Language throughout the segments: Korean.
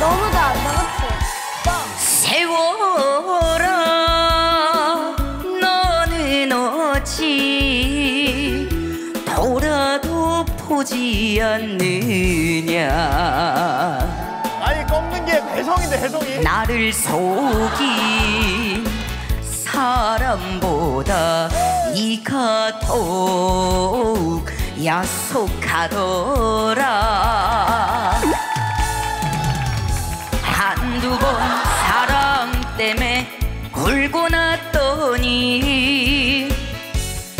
너무 잘한다, 그치? 세월아, 너는 어찌 돌아도 보지 않느냐. 아니 꺾는 게 배성인데 해성이 나를 속인 사람보다 네가 더욱 야속하더라. 한두 번 사랑 때문에 울고 났더니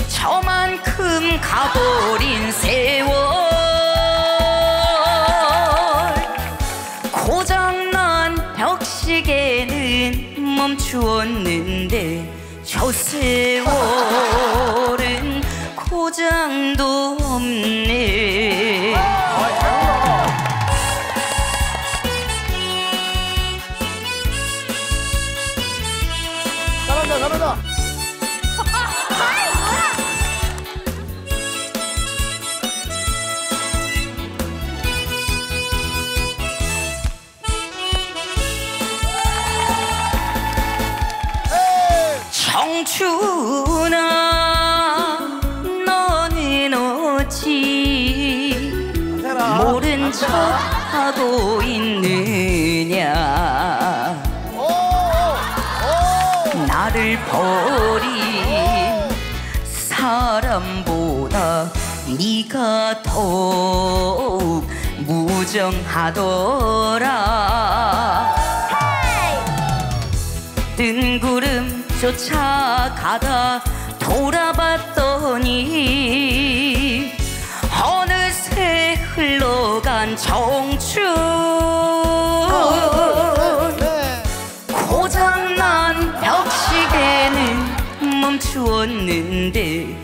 저만큼 가버린 세월. 고장난 벽시계는 멈추었는데 저 세월은 고장도 없네 잘한다 잘한다. 청춘아 너는 어찌. 모른 척 하고 있느냐 오, 오, 오. 나를 버린 사람보다 네가 더욱 무정하더라 뜬구름 쫓아가다 돌아봤더니 어느새 흘러간 청춘 네. 고장난 벽시계는 멈추었는데